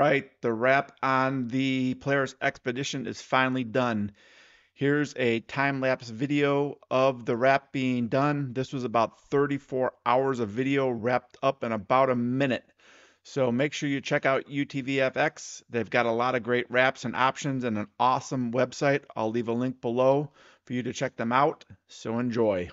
right, the wrap on the Polaris Xpedition is finally done. Here's a time-lapse video of the wrap being done. This was about 34 hours of video wrapped up in about a minute. So make sure you check out UTVFX. They've got a lot of great wraps and options and an awesome website. I'll leave a link below for you to check them out. So enjoy.